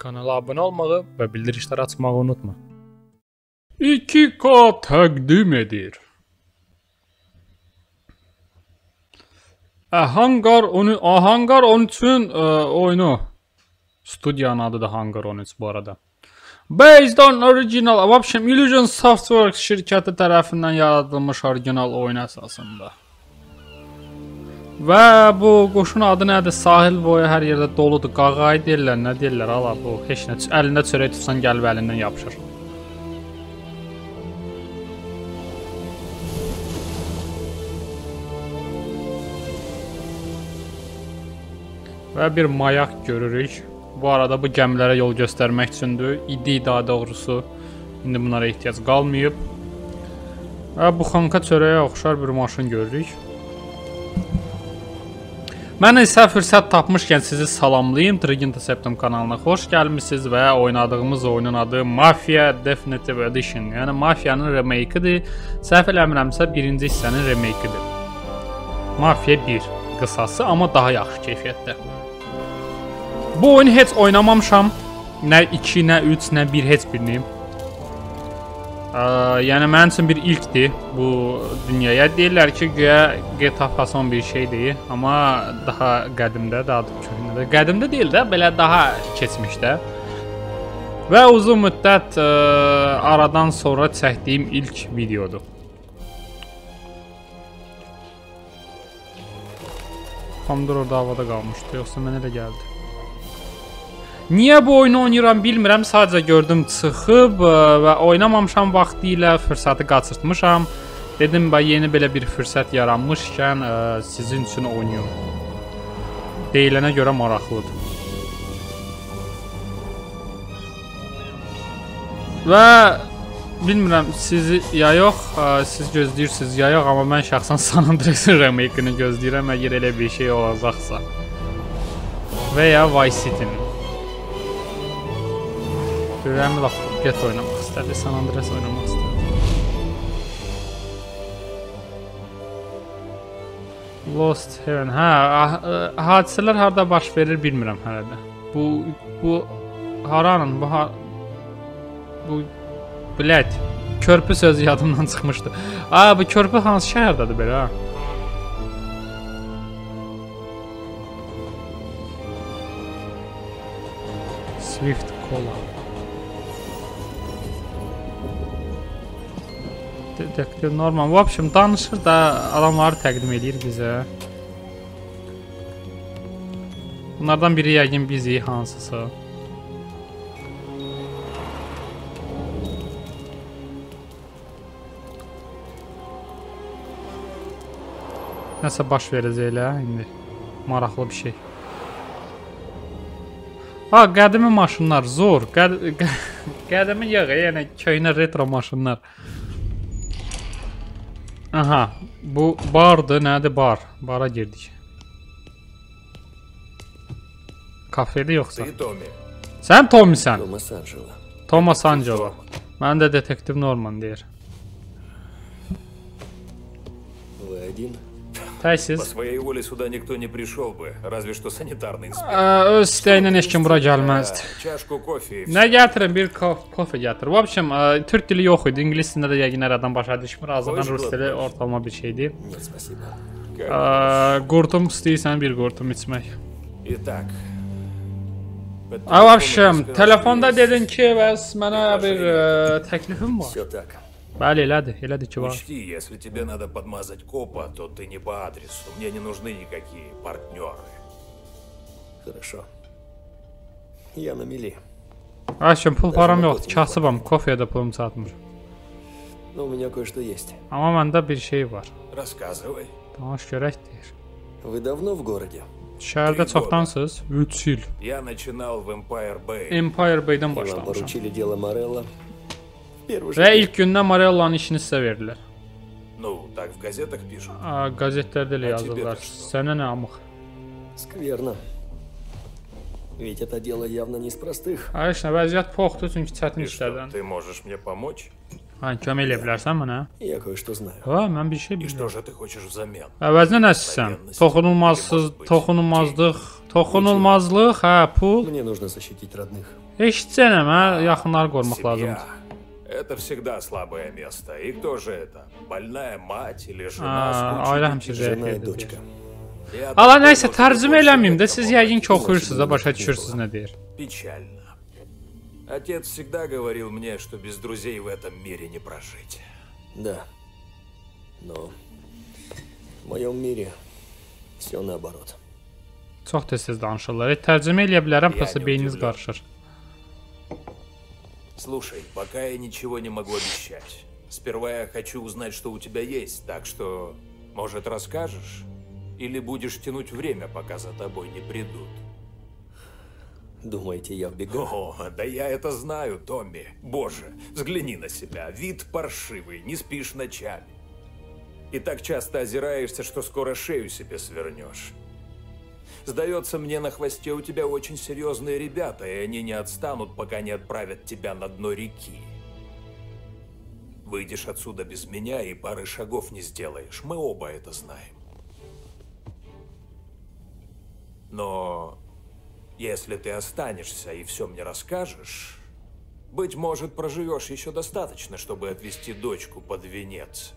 Kanala abunə olmağı və bildirişləri açmağı unutma. 2K təqdim edir. Hangar 10 Hangar 13-ün ə, oyunu. Studiyanın adı da Hangar 13 bu arada. Based on original, в общем, Illusion Softworks şirkəti tərəfindən yaradılmış orijinal oyun əsasında. Və bu qoşun adı nədir? Sahil boyu hər yerdə doludur. Qağayı deyirlər, nə deyirlər? Ala bu heç nə. Əlində çörək tutsan gəlib əlindən yapışır. Və bir mayak görürük. Bu arada bu gəmilərə yol göstərmək üçündür. İdi daha doğrusu. İndi bunlara ehtiyac qalmayıb. Və bu xanka çörəyə oxşar bir maşın görürük. Mən isə fürsət tapmışkən sizi salamlayım. Trigin Septum kanalına xoş gəlmisiniz və oynadığımız oyunun adı Mafia Definitive Edition. Yəni Mafiyanın remake-idir. Səhv eləmirəmsə, birinci hissənin remake-idir. Mafia 1 qısası, amma daha yaxşı keyfiyyətdə. Bu oyunu heç oynamamışam. Nə 2, nə 3, nə 1 heç birini. Ə, yəni mənim üçün bir ilkdir bu dünyaya. Deyirlər ki, güya GTA fason bir şeydir, amma daha qədimdə, daha da köhnədə. Qədimdə deyil də, belə daha keçmişdə. Və uzun müddət ə, aradan sonra çəkdiyim ilk videodur. Pomidor orada havada qalmışdı, yoxsa mənə elə gəldi. Niyə bu oyunu oynayıram bilmirəm. Sadəcə gördüm çıxıb ə, və oynamamışam vaxtı ilə fürsəti qaçırtmışam. Dedim bax yeni belə bir fürsət yaranmışkən ə, sizin üçün oynayım. Deyilənə görə maraqlıdır. Və bilmirəm sizi ya yox, ə, siz gözləyirsiniz ya yox, amma mən şəxsən San Andreas remake-ni gözləyirəm əgər elə bir şey olacaqsa. Və ya Vice City-ni. Ürəyim lap get oynamaq istədi, San Andreas oynamaq istədi. Lost Heaven. Hə, hadisələr harda baş verir bilmirəm hələ də. Bu bu haranın bu ha bu Blət. Körpü sözü yadımdan çıxmışdı. A, bu körpü hansı şəhərdədir belə? Ha? Swift Cola. Detektiv Norman. Bu общем danışır da adamları təqdim eləyir bizə. Bunlardan biri yəqin bizi hansısa. Nəsə baş verəcək elə indi. Maraqlı bir şey. Ha, qədimi maşınlar zor. Qəd qədimi yox, yəni köhnə retro maşınlar. Aha, bu bardır, nədir bar? Bara girdik. Kafedə yoxsa? Ты Томми. Sən Tomisən. Томас Анджело. Thomas Angelo. Mən də detektiv Norman deyir. Вы один? По Təsiz. своей воле сюда никто не пришел бы, разве что санитарный инспектор. Ə, öz istəyinə heç kim bura gəlməzdi. Да, чашку кофе и Nə gətirin? Bir kof kofe gətir. В общем, ə, türk dili yox idi. İngilis dilində də yəqin aradan başa düşmür. Azərbaycan rus dili ortalama bir şeydir. Нет, спасибо. Ə, qurtum istəyirsən bir qurtum içmək. Итак. по Ay телефону общем, ты сказал, telefonda что dedin ki, bəs mənə bir ə, təklifim var. Все так. Bəli, elədir, elədir ki, var. Учти, если тебе надо подмазать копа, то ты не по адресу. Мне не нужны никакие партнеры. Хорошо. Я на мели. Aşkım pul param yoxdur, kasıbam, kofeyə də pulum çatmır. Но у меня кое-что есть. Amma məndə bir şey var. Рассказывай. Danış görək deyir. Вы давно в gороде? Şəhərdə çoxdansınız? 3 il. Я начинал в Empire Bay. Empire Bay-dən И Вам başlamışam. поручили дело Морелла? В Первый же Və день. ilk gündən Morellanın işini sizə verdilər. Ну, так в газетах пишут. Aa, Qəzetlərdə elə A yazırlar. тебе-то что? Sənə nə amıq? Скверно. Ведь это дело явно не из простых. Ay, işinə vəziyyət poxdur çünki çətin И что, işlərdən. ты можешь мне помочь? Ha, kömək eləyə bilərsən mənə? Я кое-что знаю. Ha, mən bir şey И что bilmirəm. же ты хочешь взамен? Əvəzinə nə istəyirsən? Toxunulmazsız, toxunulmazlıq, toxunulmazlıq, hə, pul. Мне нужно защитить родных. Heç cənəmə yaxınları qorumaq Семья lazımdır. – это всегда слабое место. И кто же это? Больная мать или Aa, жена с ailə кучей həmişə детей? Жена и zəif дочка. Я Ala такой nəysə вот tərcümə больше eləməyim də некому. siz yəqin ki oxuyursunuz da başa düşürsünüz nə deyir. Печально. Отец всегда говорил мне, что без друзей в этом мире не прожить. Да. Но в моем мире все наоборот. Çox tez-tez danışırlar. E, tərcümə eləyə bilərəm, Я prosta не beyniniz удивлен. qarışır. Слушай, пока я ничего не могу обещать. Сперва я хочу узнать, что у тебя есть, так что, может, расскажешь? Или будешь тянуть время, пока за тобой не придут? Думаете, я в бегах? О, да я это знаю, Томми. Боже, взгляни на себя. Вид паршивый, не спишь ночами. И так часто озираешься, что скоро шею себе свернешь. Сдается мне, на хвосте у тебя очень серьезные ребята, и они не отстанут, пока не отправят тебя на дно реки. Выйдешь отсюда без меня и пары шагов не сделаешь. Мы оба это знаем. Но если ты останешься и все мне расскажешь, быть может, проживешь еще достаточно, чтобы отвезти дочку под венец.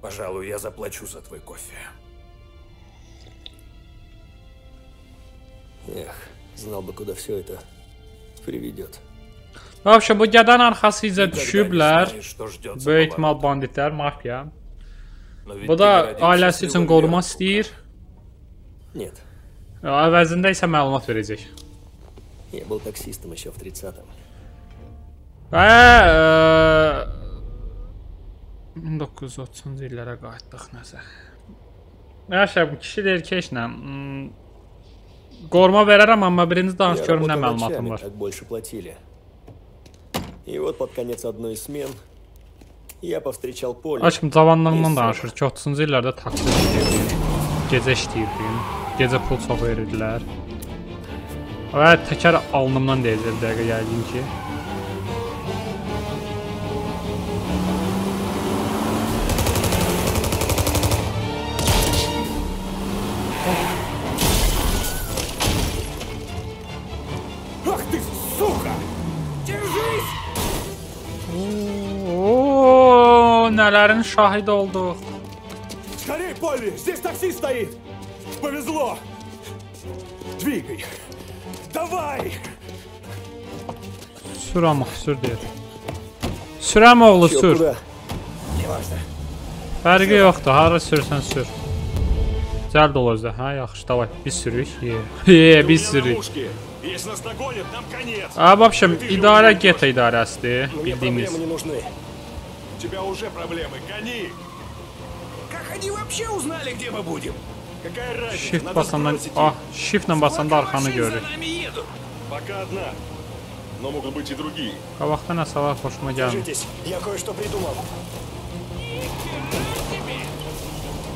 Пожалуй, я заплачу за твой кофе. Эх, знал бы, куда все это приведет. В общем, bu gədən arxasıca Никогда не düşüblər. знаешь, что ждет за Böyük поворотом. ihtimal banditlər, mafiya. Но ведь Bu ты da не родился ailəsi с üçün револьвером qoruma в руках. istəyir. Нет, Əvəzində isə məlumat verəcək. я был таксистом еще в 30-м. Və e, 1930-cu illərə qayıtdıq nəsə. Yaşa, bu kişi deyir ki, eşlə, mm, qoruma verərəm, amma birinci danış Я görüm nə работал məlumatın ночами, var. так больше платили. И вот под конец одной из смен я повстречал Поле. Aşkım cavanlığından danışır ki, 30-cu illərdə taksi işləyirdim. Gecə işləyirdim. Gecə pul çox verirdilər. Və təkər alnımdan deyəcək dəqiqə yəqin ki. Oo, nələrin şahid olduq. Скорей, Полли! Здесь такси стоит! Повезло! Двигай! Давай! Sür amma, sür deyir. Sürəm oğlu Чё, sür. куда? Fərqi yoxdur, hara sürsən sür. Cəld ol özdə, hə, yaxşı, davay, biz sürük. Ye, ye biz sürük. Ловушки. Если нас догонят, нам конец. A, в общем, idarə geta idarəsidir, Мне bildiyimiz. Тебя уже проблемы. Гони. Как они вообще узнали, где мы будем? Какая разница? Shift Надо basandan, сбросить их. shiftlə basanda Сколько arxanı машин görürük. за нами едут? Пока одна. Но могут быть и другие. Qabaqda nəsə var, xoşuma gəlmir. Держитесь, я кое-что придумал.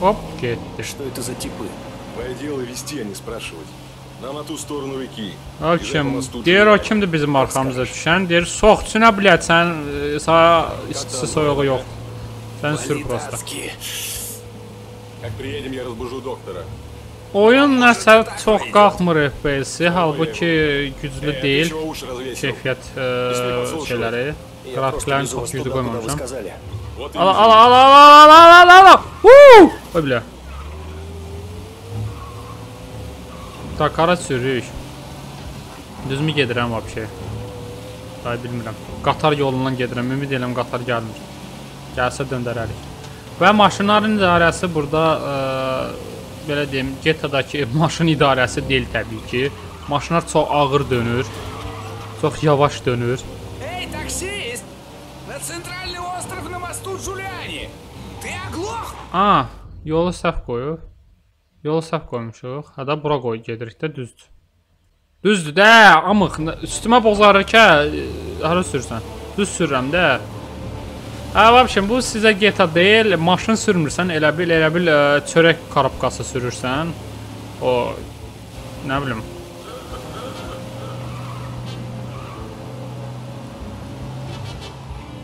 Hop, getdi. Что это за типы? Твое дело вести, а не спрашивать. Hakim, deyir o kimdir bizim arxamıza düşən? Deyir, soxçu nə bilət, sən e, sağ istisi soyuğu yox. Sən sür prosta. Oyun nəsə çox qalxmır FPS-i, halbuki güclü deyil keyfiyyət e, şeyləri. Grafiklərini çox güclü qoymamışam. Ala, ala, ala, ala, ala, ala, ala, ala! Oy bilə. Tak, hara sürük? Düzmü gedirəm vəbşə? Ay bilmirəm. Qatar yolundan gedirəm. Ümid edirəm qatar gəlmir. Gəlsə döndərərik. Və maşınların idarəsi burada ə, belə deyim, GTA-dakı maşın idarəsi deyil təbii ki. Maşınlar çox ağır dönür. Çox yavaş dönür. Эй, таксист! На центральный остров на мосту Джулиани! Ты оглох? A, yolu səhv qoyub. Yol səhv qoymuşuq. Hə də bura qoy gedirik də düzdür. Düzdür də, amıq. Üstümə bozarır ki, hə, e, hara sürsən? Düz sürürəm də. Hə, vəbşim, bu sizə GTA deyil, maşın sürmürsən, elə bil, elə bil ə, çörək karabkası sürürsən. O, nə bilim.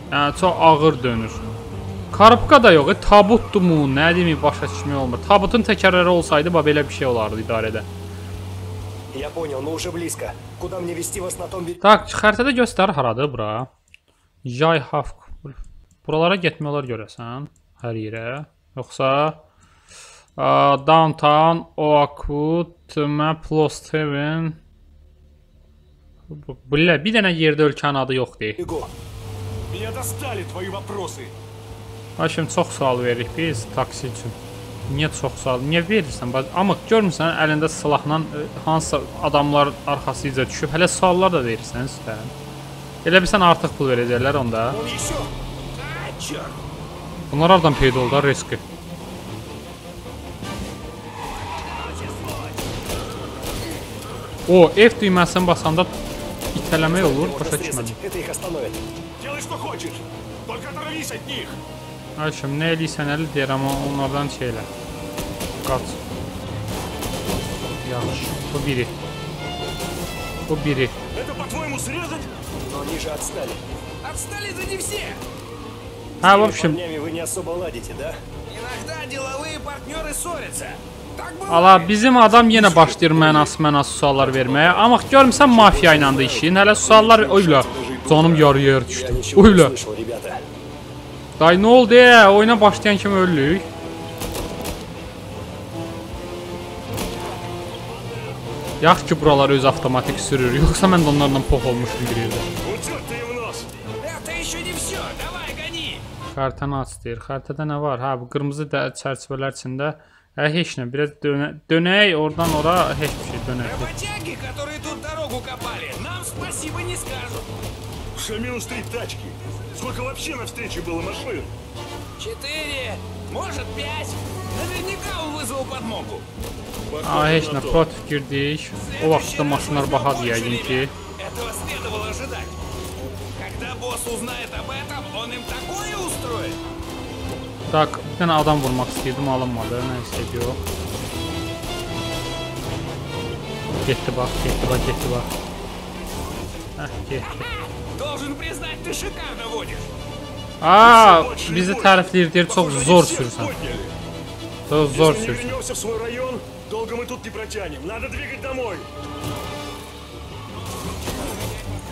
Yəni, çox ağır dönür. Karabka da yox, e, tabutdumu, nə deyim, başa düşmək olmur. Tabutun təkərləri olsaydı, bax belə bir şey olardı idarədə. Я понял, мы уже близко. Куда мне вести вас на том берегу? Tak, xəritədə göstər haradır bura. Yayhavk. Buralara getmək olar görəsən hər yerə. Yoxsa ə, Downtown, Oakwood, Maplost Haven. Bilə, bir dənə yerdə ölkənin adı yoxdur. Бегу. Меня достали твои вопросы. Hakim çox sual veririk biz taksi üçün. Niyə çox sual? Niyə verirsən? Bax, amma görmüsən əlində silahla ə, hansısa adamlar arxasıca düşüb, hələ suallar da verirsən üstə. Elə bilsən artıq pul verəcəklər onda. Он еще! А, черт! Bunlar hardan peyda oldu ha, riski? O, F düyməsini basanda itələmək olur, Можно başa срезать. düşmədim. Это их остановит. Делай, что хочешь. Только оторвись от них. Hakim, nə eləyirsən əli deyir, amma onlardan şey elə. Qaç. Yaxşı, bu biri. Bu biri. Это, по-твоему, срезать? Но они же отстали. Отстали-то не все! Hə, в С общем, парнями вы не особо ладите, да? Иногда деловые партнеры ссорятся. Так бывает. Ala bizim adam yenə başlayır mənas-mənas suallar verməyə. Amma görmüsən mafiya ilə də işin. Hələ suallar oyla. Canım yarıya yer Я düşdü. ничего не Oyla. слышал, ребята. Day nə oldu? ya? Oyuna başlayan kimi ölürük. Yaxşı ki buralar öz avtomatik sürür. Yoxsa mən də onlarla pox olmuşdum bir yerdə. Утёт ты в нос. Это еще не все. Давай, гони! Xəritəni aç deyir. Xəritədə nə var? Hə, bu qırmızı də çərçivələr içində. Hə, heç nə. Biraz dönə dönək oradan ora heç bir şey dönək. Работяги, которые тут дорогу копали, нам спасибо не скажут. Уже минус три тачки. Сколько вообще на встрече было машин? Четыре, может пять. Наверняка он вызвал подмогу. A, heç nə. Protiv girdik. O vaxtda maşınlar bahadır yəqin ki. Этого следовало ожидать. Когда босс узнает об этом, он им такое устроит. Tak, bir dənə adam vurmaq istəyirdim, alınmadı. Nə istəyir yox. Getdi bax, getdi bax, getdi bax. Hə, getdi. Должен признать, ты шикарно водишь. А, визитар флиртер çok zor sürsen. То зор Если не вернемся в свой район, долго мы тут не протянем. Надо двигать домой.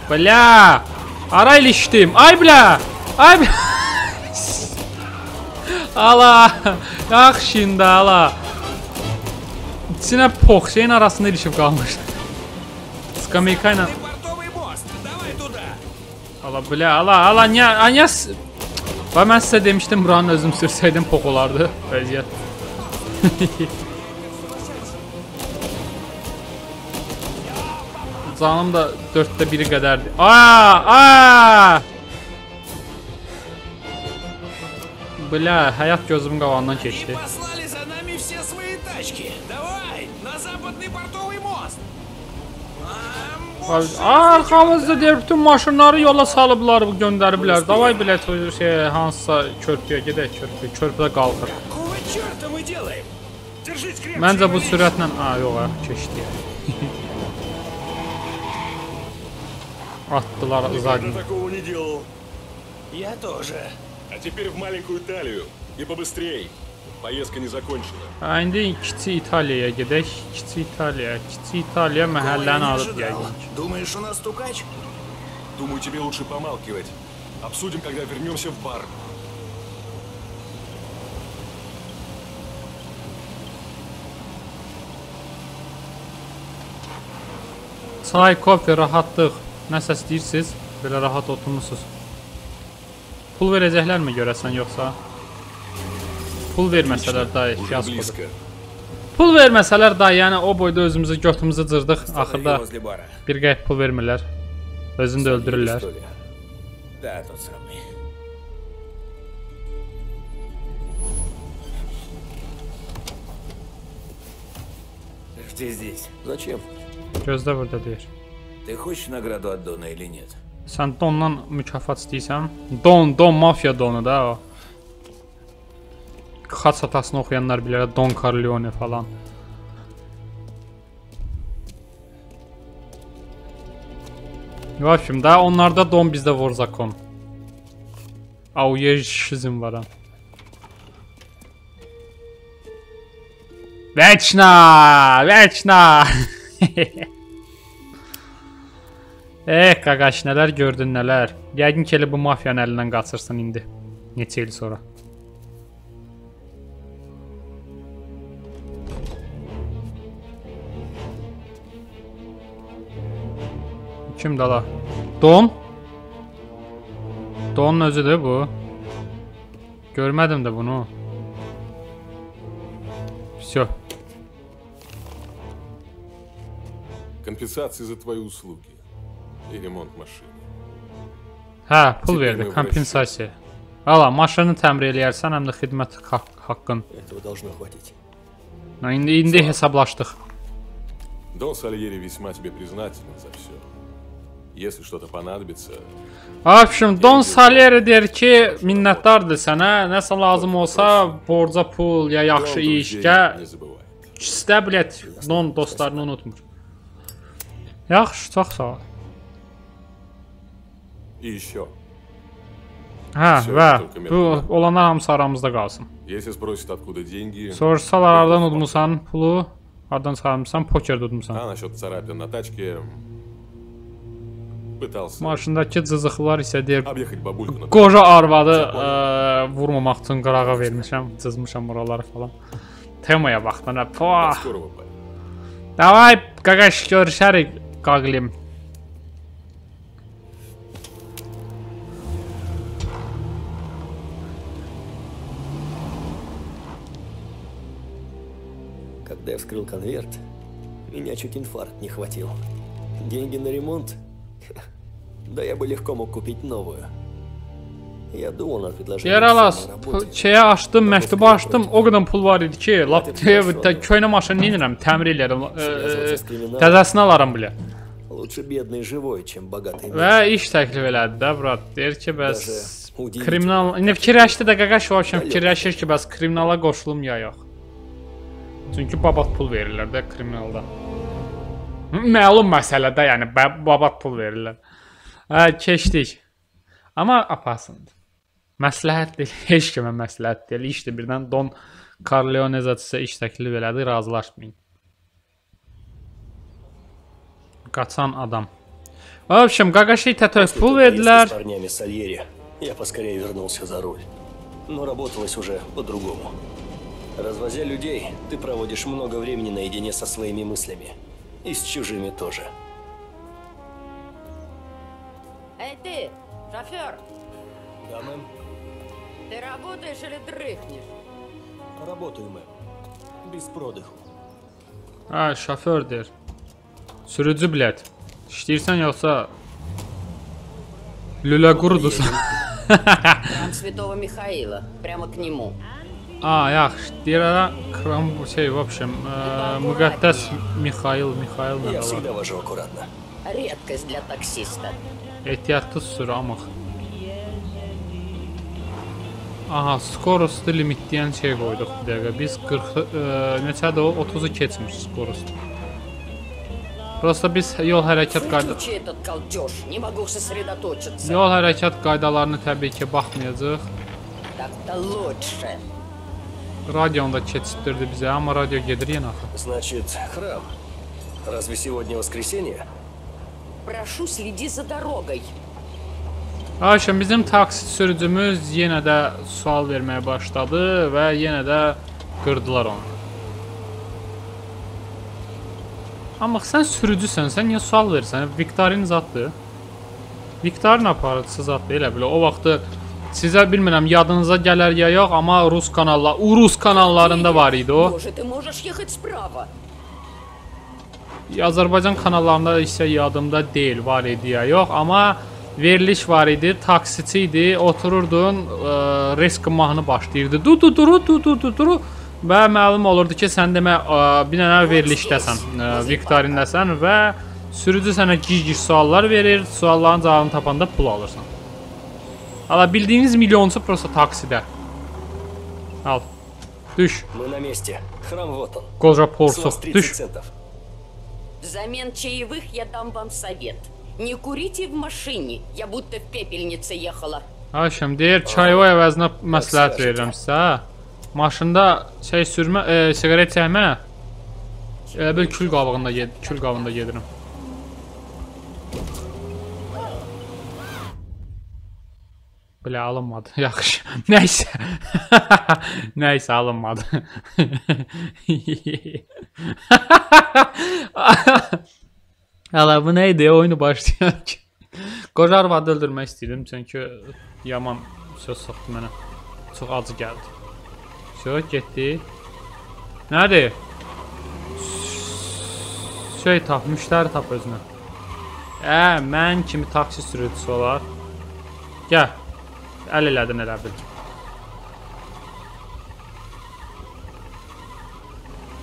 Бля! Арай лиштим. Ай, бля! Ай, бля! Ala! Ax şimdi ala! İçine pox şeyin arasında ilişib qalmış. Skameyka ilə Ala bile ala ala niyə anya Və mən sizə demişdim buranı özüm sürsəydim pok olardı vəziyyət. Canım da 4-də 1-i qədərdi. A, a! Bilə, həyat gözüm qavandan keçdi. Arxamızda deyir bütün maşınları yola salıblar, bu göndəriblər. Davay bilet şey hansısa körpüyə gedək, körpü, körpüdə qalxır. Какого черта мы делаем? Держись крепче. Məncə bu Иванис. sürətlə, a, yox, ha, keçdi. Atdılar Никогда zadin. такого не делал. Я тоже. А теперь в маленькую Италию. И побыстрей. Поездка не закончена. Hə, indi kiçik İtaliyaya gedək. Kiçik İtaliya, kiçik İtaliya məhəllənin Ой, не adıdır ожидал. yəqin. ki. Думаешь, у нас стукач? Думаю, тебе лучше помалкивать. Обсудим, когда вернемся в бар. Çay, kofe, rahatlıq. Nəsə istəyirsiniz? Belə rahat oturmusunuz. Pul verəcəklərmi görəsən yoxsa? Pul verməsələr da Уже fiyaskodur. близко. Pul verməsələr da, yəni o boyda özümüzü götümüzü cırdıq. Axırda возле бара. bir qəpik pul vermirlər. Özünü də öldürürlər. Что ли? Да, тот самый. Жди здесь. Зачем? Gözdə burada deyir. Ты хочешь награду от Дона или нет? Sən dondan mükafat istəyirsən? Don, don mafiya donu da o. Xaç atasını oxuyanlar bilər, Don Corleone falan. В общем, da onlarda don bizdə vor zakon. Au yeşizm var ha. Veçna, veçna. Eh, qaqaş, nələr gördün, nələr. Yəqin ki, elə bu mafiyanın əlindən qaçırsan indi. Neçə il sonra. Kim dala? Don? Donun özüdür bu. Görmədim də bunu. Всё. Компенсации за твои услуги и ремонт машины. Hə, pul Tipini verdi, vuruşdu. kompensasiya. Ala, maşını təmir eləyərsən, həm də xidmət haqq, haqqın. Этого должно хватить. İndi indi hesablaşdıq. Дон Сальери весьма тебе признателен за все. Если что-то понадобится, Abşim, Don Salieri deyir ki, minnətdardır sənə. Nəsə lazım olsa, borca pul ya yaxşı Дон iş, друзей gəl. не забывай. İstə bilet, Don dostlarını unutmur. Yaxşı, çox sağ ol. И еще, Hə, Всё, və только bu məndən. olanlar hamısı aramızda qalsın. если sпросят, откуда деньги, Soruşsalar hardan udmusan pulu, hardan çıxarmısan, poker udmusan. а насчет царапин на tачке, Пытался Maşındakı cızıqlar isə deyir, объехать бабульку на qoca arvadı ə, vurmamaq üçün qırağa vermişəm, cızmışam buraları falan. Temaya bax mənə. До Poh. скорого, парень. Davay, qaqaş görüşərik, qaqlim. Когда я вскрыл конверт, меня чуть инфаркт не хватил. Деньги на ремонт? Да я бы легко мог купить новую. Я думал над предложением Yaralas, на работе. şeyə açdım, məktubu açdım, o qədər pul var idi ki, lap köynə maşını neynirəm, təmir eləyərəm, ə, ə, təzəsini alaram bilə. Лучше бедный живой, чем богатый Və мертвый. iş təklif elədi də, brat. Deyir ki, bəs Даже удивительно. kriminal, indi fikirləşdi də qaqaş vəbşəm fikirləşir ki, bəs kriminala qoşulum ya yox. Çünki babat pul verirlər də kriminalda. Məlum məsələdə, yəni ba- babat pul verirlər. chechdik ammo opasn maslahat hech kim ham maslahat deydi ishni birdan don karleone zatsa ish taklif elədi razılaşmayın qaçan adam В общем, Гагаши Татой пул ведлер. парнями Сальери я поскорее вернулся за руль. Но работалось уже по-другому. Развозя людей, ты проводишь много времени наедине со своими мыслями. И с чужими тоже. Эй ты, шофер, Да, мэм? ты работаешь или дрыхнешь? Работаю, мэм. Без продыху. Ha, şofördür. Sürücü bilet. İşləyirsən yoxsa lülə qurudursan? Храм Святого Михаила, прямо к нему. A, yaxşı. Deyirlər kram şey, в общем, müqəddəs Mixail, Mixail Я nə var? всегда вожу аккуратно. Редкость для таксиста. Ehtiyatlı sür amıq. Aha, skorostu limitləyən şey qoyduq bir dəqiqə. Biz 40 ə, neçədir o? 30-u keçmiş skorost. Prosta biz yol hərəkət qayda Выключи этот колдеж, не могу сосредоточиться. yol hərəkət qaydalarını təbii ki, baxmayacağıq. Так-то лучше. Radionu da keçirtdirdi bizə, amma radio gedir yenə axı. Значит, храм. Разве сегодня воскресенье? Прошу, следи за дорогой. Ayşən, bizim taksi sürücümüz yenə də sual verməyə başladı və yenə də qırdılar onu. Amma sən sürücüsən, sən niyə sual verirsən? Viktorin zaddır. Viktorin aparıcısı zaddır elə bilə. O vaxtı sizə bilmirəm yadınıza gələr ya yox, amma rus kanallar, Urus kanallarında var idi o. Боже, ты можешь ехать справа. Azərbaycan kanallarında isə yadımda deyil, var idi ya yox, amma veriliş var idi, taksiçi idi, otururdun, ə, risk mahnı başlayırdı. Du du duru du du du duru və məlum olurdu ki, sən demə ə, bir dənə verilişdəsən, ə, viktorindəsən və sürücü sənə gic-gic suallar verir, sualların cavabını tapanda pul alırsan. Hala bildiyiniz milyonçu prosta taksidə. Al. Düş. Мы на месте. Храм вот он. Qoca С вас porsuq. 30 Düş. центов. Взамен чаевых я дам вам совет. Не курите в машине, я будто в пепельнице ехала. Ayşəm deyir, çayva əvəzinə məsləhət verirəm sizə. ha. Maşında şey sürmə, e, siqaret çəkmə. Elə bil kül qabığında ged, kül qabında gedirəm. Belə alınmadı. Yaxşı. Nəysə. Nəysə alınmadı. Hala bu nə idi? Oyunu başlayaq. Qoca arvadı öldürmək istəyirdim çünki yaman söz soxdu mənə. Çox acı gəldi. Söz getdi. Nədir? Şey tap, müştəri tap özünə. Ə, mən kimi taksi sürücüsü olar. Gəl. Elədin elə bil.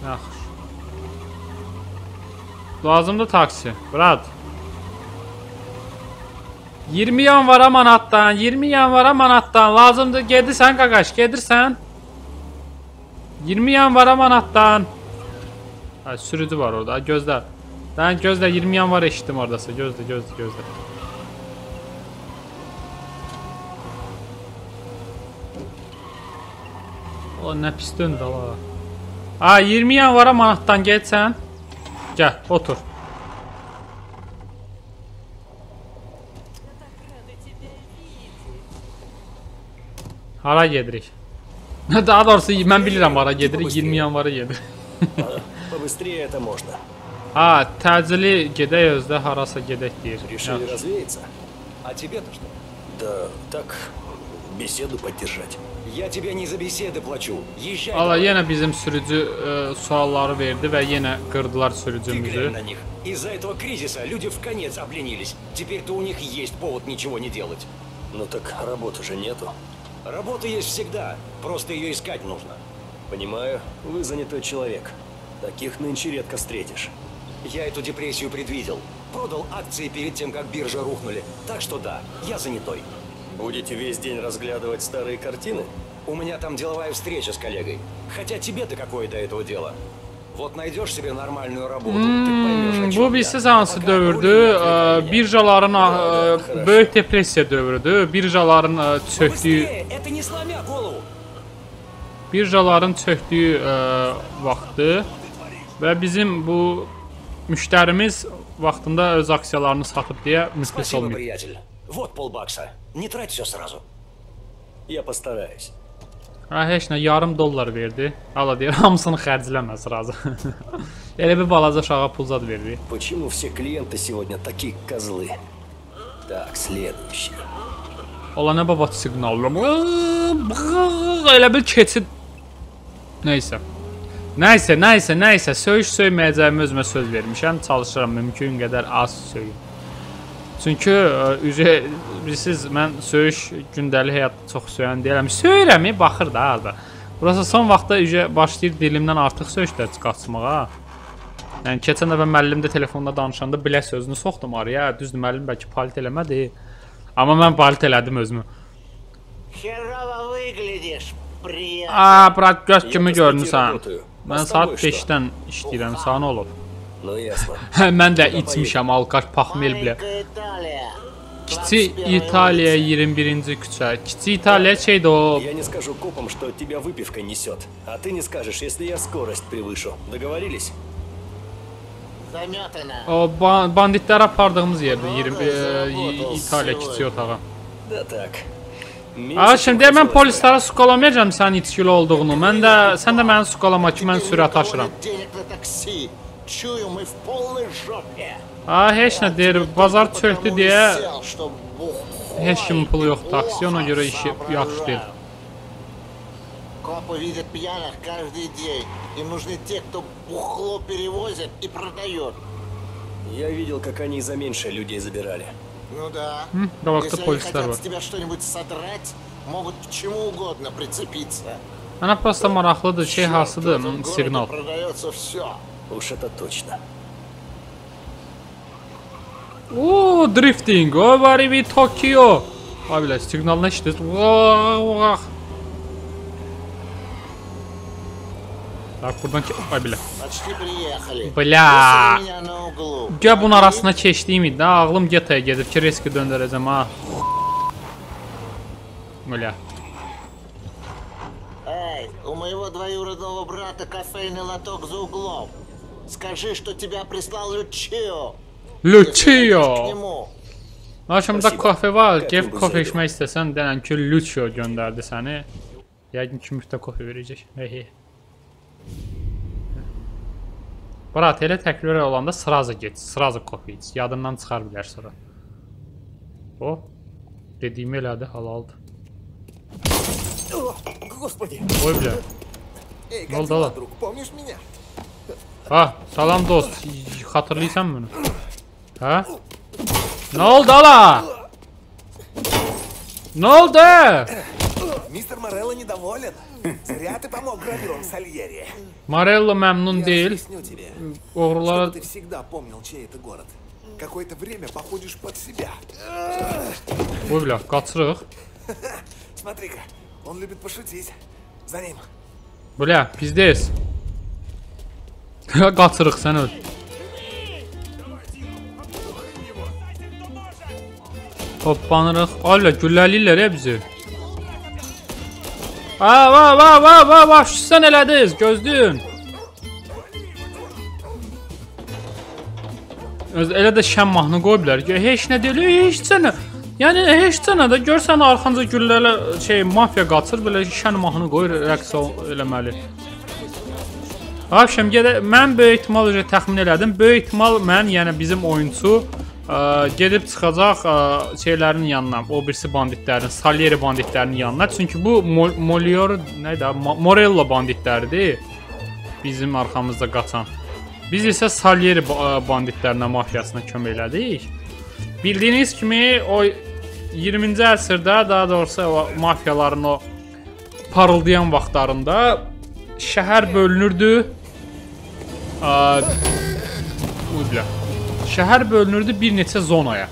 Yaxşı. Lazımdır taksi. Brat. 20 yanvara manatdan, 20 yanvara manatdan lazımdır. Gedirsən qaqaş, gedirsən? 20 yanvara manatdan. Ha, sürücü var orada. Gözlə. Ben gözlə 20 yanvar eşitdim oradası. Gözlə, gözlə, gözlə. O nə pis döndü ala. Ha 20 yanvara manatdan getsən. Gəl, otur. Hara gedirik? Daha doğrusu mən bilirəm hara gedirik. 20 yanvara gedirik. Побыстрее это можно. Ha, təcili gedək özdə harasa gedək deyir. Решили Yaxşı. развеяться? А тебе-то что? Да так, беседу поддержать. Я тебе не за беседы плачу. Езжай. Давай. yenə bizim sürücü e, sualları verdi və yenə qırdılar sürücümüzü. глянь на них. Из-за этого кризиса люди в конец обленились. Теперь-то у них есть повод ничего не делать. Ну так работы же нету. Работа есть всегда. Просто ее искать нужно. Понимаю, вы занятой человек. Таких нынче редко встретишь. Я эту депрессию предвидел. Продал акции перед тем, как биржа рухнули. Так что да, я занятой. Будете весь день разглядывать старые картины? У меня там деловая встреча с коллегой. Хотя тебе-то какое до этого дело? Вот найдешь себе нормальную работу, hmm, Bu bir seansı dövrdü. Birjaların böyük depressiya dövrdü. Birjaların çöktüyü Birjaların çöktüyü vaxtı və bizim bu müştərimiz vaxtında öz aksiyalarını satıb deyə müsbət olmayıb. Вот полбакса. Не трать все сразу. Я постараюсь. Ha, heç nə yarım dollar verdi. Ala deyir, hamısını xərcləməz razı. Elə bir balaca uşağa pul zad verdi. Почему все клиенты сегодня такие козлы? Так, следующий. Ola nə baba siqnallı. Elə bir keçid. Nəysə. Nəysə, nəysə, nəysə, söyüş söyməyəcəyimi özümə söz vermişəm. Çalışıram mümkün qədər az söyüm. Çünki ə, ücə bilirsiniz mən söyüş gündəlik həyatda çox söyən deyiləm. Söyürəm, baxır da arada. Burası son vaxtda ücə başlayır dilimdən artıq söyüşlər qaçmağa. Yəni keçən dəfə müəllim də telefonda danışanda bilə sözünü soxdum araya. Düzdür, müəllim bəlkə palit eləmədi. Amma mən palit elədim özümü. Херово выглядишь, приятель. Aa, brat göz kimi Я, кстати, görünürsən. работаю. А Mən с saat тобой что? 5-dən işləyirəm, sənə nə olub? Ну ясно. mən də içmişəm alkaş paxmel bilə. Маленькая Италия. Kiçik 21 İtaliya улица. 21-ci küçə. Kiçik İtaliya şeydir o. Я не скажу копам, что тебя выпивка несет. А ты не скажешь, если я скорость превышу. Договорились? Заметано. O ba banditlər apardığımız yerdə 20 e, İtaliya kiçik otağı. Да так. Aa, Меньше, чем şimdi mən хотелось бы. polislərə suqalamayacağam sənin içkili olduğunu. Mən də sən də məni suqalama ki, mən Теперь sürət никого aşıram. Чую, мы в полной жопе. Aa, heç nə deyir, bazar и deyə heç kimin pulu yox и taksi, ona плохо görə işi yaxşı deyil. Копы видят пьяных каждый день. Им нужны те, кто бухло перевозит и продает. Я видел, как они за меньшее людей забирали. Ну да. Если они хотят с тебя что-нибудь содрать, могут к чему угодно прицепиться. Mənə prosta maraqlıdır, şey hasıdır, siqnal. продается все. Уж это точно. О, дрифтинг, аварии Токио. А, блядь, сигнал значит, это... Так, курбанки... Опа, бля. Почти приехали. Бля. Я бы на раз на где-то да, ağlım getaya gedib Kireski döndüreceğim ha. Бля. Эй, у моего двоюродного брата кофейный лоток за углом. Скажи, что тебя прислал Лючио. К Lucio. нему. Maşımda Спасибо. kafe var. Как Gel бы kafe завидел. içmək istəsən denən ki Lucio göndərdi səni. Yəqin ki müftə kafe verəcək. Hey hey. Brat elə təkrar olanda sırazı get, sırazı kafe iç. Yadından çıxar bilər sonra. O dediyimi elədi, halaldır. Господи! Oy bilər. Эй, Ne oldu дела, oğlum? друг, помнишь меня? ha salom do'st xotirlaysanmi buni ha nima oldi ala nima oldi Мистер Морелло недоволен. Зря ты помог грабежам Сальери. Морелло мамнун дель. Огрулар... Ты всегда помнил, чей это город. Какое-то время походишь под себя. Ой, бля, кацрых. Смотри-ка, он любит пошутить. За ним. Бля, пиздец. Qaçırıq sən öl. Hoppanırıq. Ayla gülləliyirlər ya bizi. Va va va va va va sən elədiniz, gözləyin. Öz elə də şən mahnı qoyublar ki, heç nə deyil, heç sənə. Yəni heç sənə də görsən arxanca güllələ şey mafiya qaçır, belə şən mahnı qoyur, rəqs ol- eləməli. Abşəm gedə mən böyük ehtimal üzrə təxmin elədim. Böyük ehtimal mən, yəni bizim oyunçu ə, gedib çıxacaq ə, şeylərin yanına, o birisi banditlərin, Salieri banditlərinin yanına. Çünki bu Mo- Molior nə Ma- Morello banditləridir. Bizim arxamızda qaçan. Biz isə Salieri ə, banditlərinə, mafiyasına kömək elədik. Bildiyiniz kimi o 20-ci əsrdə, daha doğrusu o mafiyaların o parıldayan vaxtlarında şəhər bölünürdü. Ə, Uyla. Şəhər bölünürdü bir neçə zonaya.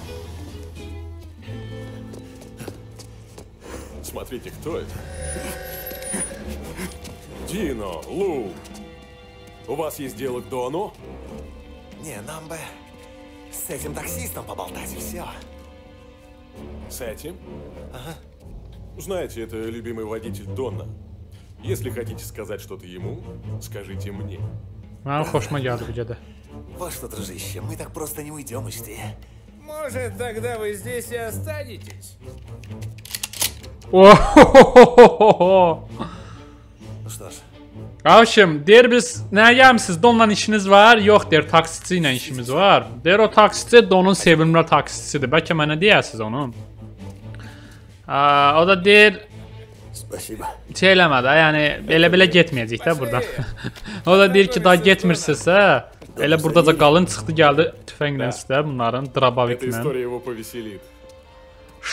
Смотрите, кто это? Дино, Лу. У вас есть дело к Дону? Не, нам бы с этим таксистом поболтать и все. С этим? Ага. Знаете, это любимый водитель Дона. Если хотите сказать что-то ему, скажите мне. Mənim xoşuma gəldi bu gədə. Вот что, дружище, мы так просто не уйдем, учти. Может, тогда вы здесь и останетесь? Ohohohoho. Ну что ж, Avşım, deyir biz nəyə gəlmisiniz? Donla işiniz var? Yox, deyir taksiçi ilə işimiz var. Deyir o taksiçi Donun sevimli taksiçisidir. Bəlkə mənə deyəsiz onu. Aa, o da deyir Vəsibə. Şey eləmə də, yəni belə-belə getməyəcək də burdan. o da deyir ki, daha getmirsinizsə, elə burdaca qalın çıxdı, gəldi tüfənglə sizə bunların drabaviklə.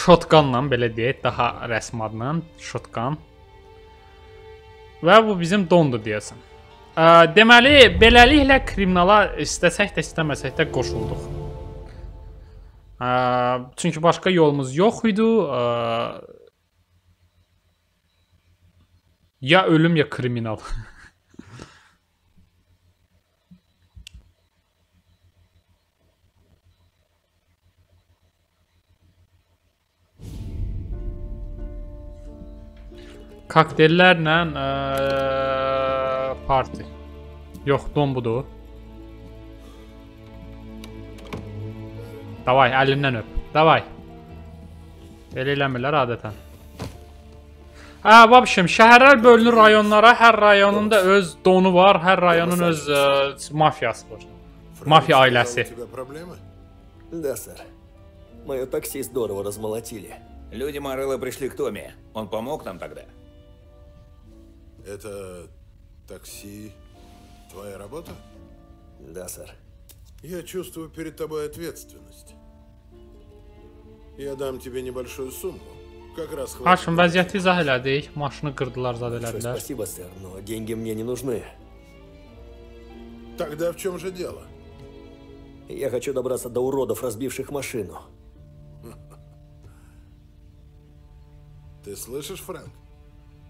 Şotqanla belə deyək, daha rəsmi adla şotqan. Və bu bizim dondur deyəsən. Ə, deməli, beləliklə kriminala istəsək də, istəməsək də qoşulduq. Ə, çünki başqa yolumuz yox idi. Ə, Ya ölüm ya kriminal. Kokteyllerle ee, parti. Yok don bu. Davay elinden öp. Davay. El eləmirlər adətən. Hə, vəbşim, şəhərlər bölünür rayonlara. Hər rayonun da öz donu var, hər rayonun öz ə, mafiyası var. Мафия ailəsi. У тебя проблемы? Да, сэр. Мое такси здорово размолотили. Люди Морелло пришли к Томе. Он помог нам тогда? Это такси твоя работа? Да, сэр. Я чувствую перед тобой ответственность. Я дам тебе небольшую сумму. Как раз хватит. Haşim, vəziyyəti izah elədik. Maşını qırdılar, zad Большое elədilər. спасибо, сэр, но деньги мне не нужны. Тогда в чем же дело? Я хочу добраться до уродов, разбивших машину. Ты слышишь, Фрэнк?